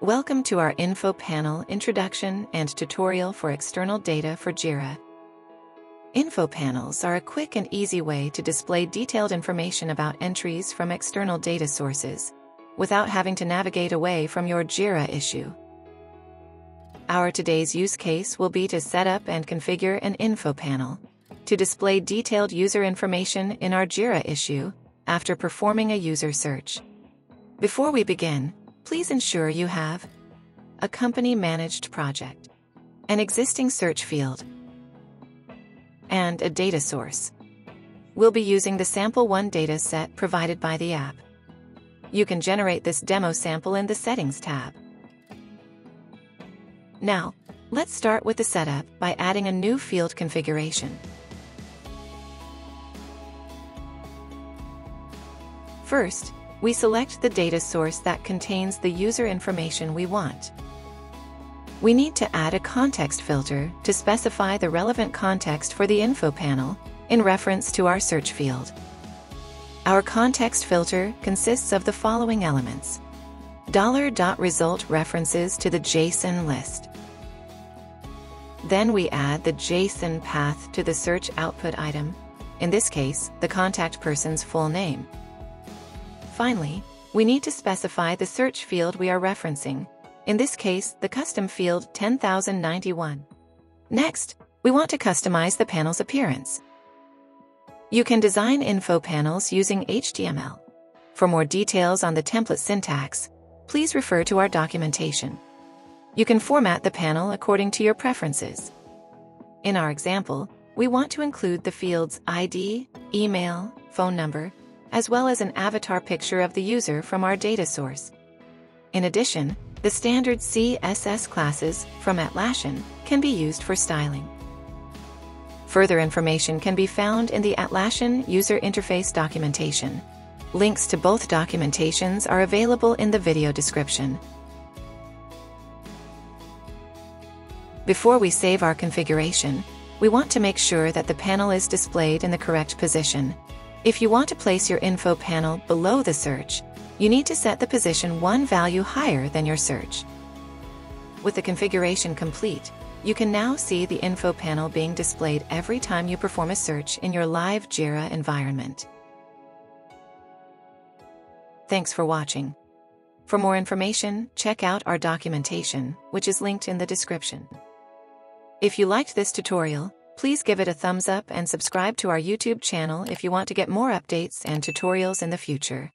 Welcome to our info panel introduction and tutorial for external data for JIRA. Info panels are a quick and easy way to display detailed information about entries from external data sources without having to navigate away from your JIRA issue. Our today's use case will be to set up and configure an info panel to display detailed user information in our JIRA issue after performing a user search. Before we begin, please ensure you have a company-managed project, an existing search field, and a data source. We'll be using the Sample 1 data set provided by the app. You can generate this demo sample in the Settings tab. Now, let's start with the setup by adding a new field configuration. First, we select the data source that contains the user information we want. We need to add a context filter to specify the relevant context for the info panel in reference to our search field. Our context filter consists of the following elements. $.result references to the JSON list. Then we add the JSON path to the search output item, in this case, the contact person's full name. Finally, we need to specify the search field we are referencing, in this case, the custom field 10091. Next, we want to customize the panel's appearance. You can design info panels using HTML. For more details on the template syntax, please refer to our documentation. You can format the panel according to your preferences. In our example, we want to include the fields ID, email, phone number, as well as an avatar picture of the user from our data source. In addition, the standard CSS classes from Atlassian can be used for styling. Further information can be found in the Atlassian user interface documentation. Links to both documentations are available in the video description. Before we save our configuration, we want to make sure that the panel is displayed in the correct position. If you want to place your info panel below the search, you need to set the position one value higher than your search. With the configuration complete, you can now see the info panel being displayed every time you perform a search in your live JIRA environment. Thanks for watching. For more information, check out our documentation, which is linked in the description. If you liked this tutorial, Please give it a thumbs up and subscribe to our YouTube channel if you want to get more updates and tutorials in the future.